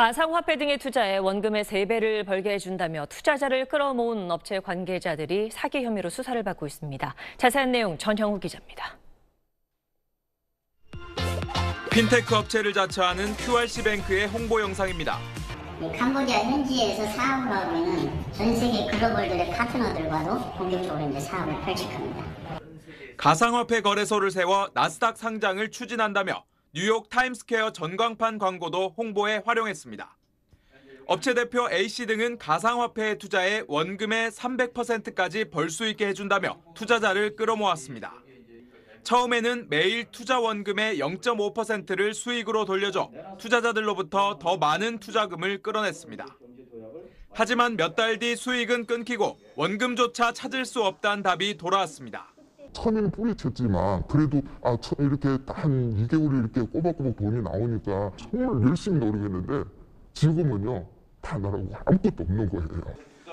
가상화폐 등에 투자해 원금의 3배를 벌게 해준다며 투자자를 끌어모은 업체 관계자들이 사기 혐의로 수사를 받고 있습니다. 자세한 내용 전형우 기자입니다. 핀테크 업체를 자처하는 QRC뱅크의 홍보 영상입니다. 이 캄보디아 현지에서 사업을 하면 전 세계 글로벌들의 파트너들과도 본격적으로 이제 사업을 펼칠 겁니다. 가상화폐 거래소를 세워 나스닥 상장을 추진한다며 뉴욕 타임스퀘어 전광판 광고도 홍보에 활용했습니다. 업체 대표 A씨 등은 가상화폐에 투자해 원금의 300%까지 벌 수 있게 해준다며 투자자를 끌어모았습니다. 처음에는 매일 투자 원금의 0.5%를 수익으로 돌려줘 투자자들로부터 더 많은 투자금을 끌어냈습니다. 하지만 몇 달 뒤 수익은 끊기고 원금조차 찾을 수 없다는 답이 돌아왔습니다. 처음에는 뿌리쳤지만 그래도 아 저- 이렇게 한 2개월 이렇게 꼬박꼬박 돈이 나오니까 정말 열심히 노력했는데 지금은요 다 나라고 아무것도 없는 거예요.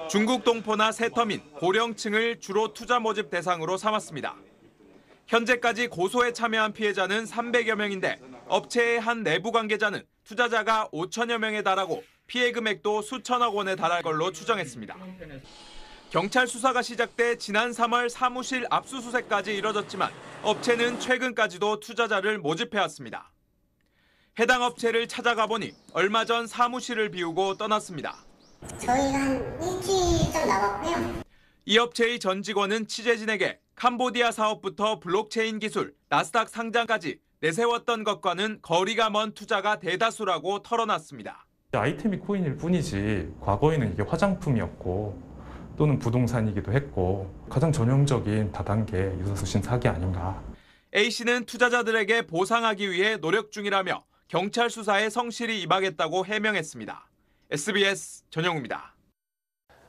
중국 동포나 세터민, 고령층을 주로 투자 모집 대상으로 삼았습니다. 현재까지 고소에 참여한 피해자는 300여 명인데 업체의 한 내부 관계자는 투자자가 5천여 명에 달하고 피해 금액도 수천억 원에 달할 걸로 추정했습니다. 경찰 수사가 시작돼 지난 3월 사무실 압수수색까지 이뤄졌지만 업체는 최근까지도 투자자를 모집해왔습니다. 해당 업체를 찾아가 보니 얼마 전 사무실을 비우고 떠났습니다. 저희가 한 일주일 좀 남았고요. 이 업체의 전 직원은 취재진에게 캄보디아 사업부터 블록체인 기술, 나스닥 상장까지 내세웠던 것과는 거리가 먼 투자가 대다수라고 털어놨습니다. 아이템이 코인일 뿐이지 과거에는 이게 화장품이었고 또는 부동산이기도 했고 가장 전형적인 다단계 유사수신 사기 아닌가 A씨는 투자자들에게 보상하기 위해 노력 중이라며 경찰 수사에 성실히 임하겠다고 해명했습니다. SBS 전영우입니다.